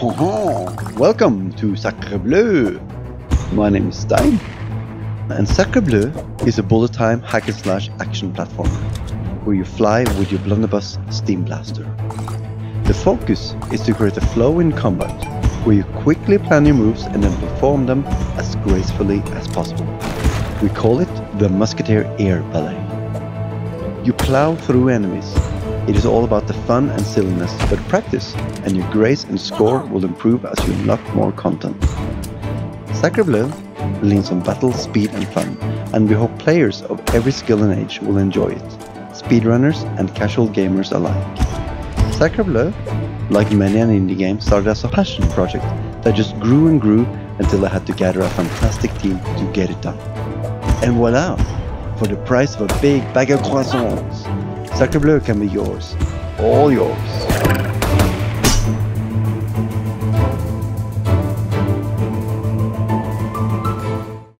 Welcome to Sacre Bleu! My name is Stein, and Sacre Bleu is a bullet time hack and slash action platformer where you fly with your blunderbuss Steam Blaster. The focus is to create a flow in combat where you quickly plan your moves and then perform them as gracefully as possible. We call it the Musketeer Air Ballet. You plow through enemies. It is all about the fun and silliness, but practice and your grace and score will improve as you unlock more content. Sacre Bleu leans on battle, speed and fun, and we hope players of every skill and age will enjoy it, speedrunners and casual gamers alike. Sacre Bleu, like many an indie game, started as a passion project that just grew and grew until I had to gather a fantastic team to get it done. And voila! For the price of a big bag of croissants, Sacre Bleu can be yours. All yours.